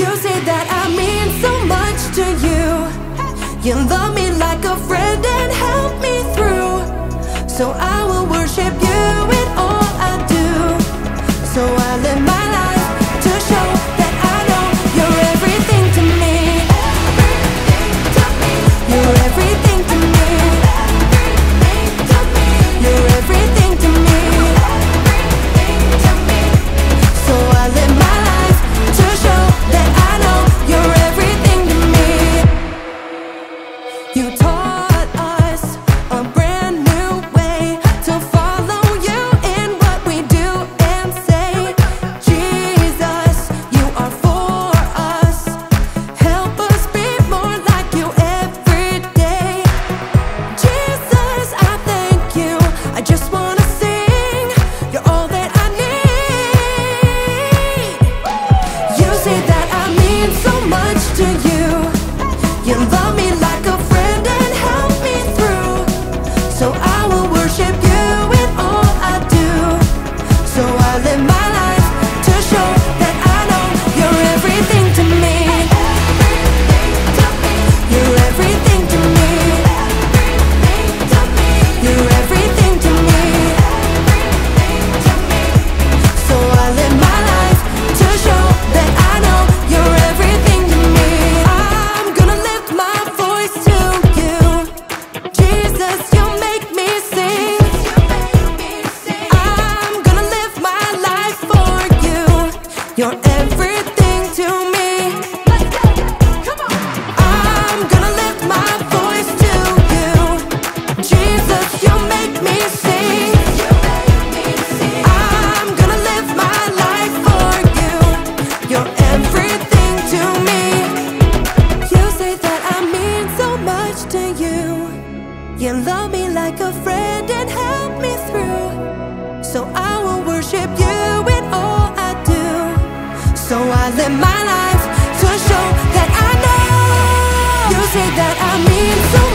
You say that I mean so much to you. You love me like a friend and help me through. So I will worship you You're everything to me. I'm gonna lift my voice to you. Jesus, you make me sing. I'm gonna live my life for you. You're everything to me. You say that I mean so much to you. You love me like a friend and help me through. So I So I live my life to show that I know. You say that I mean so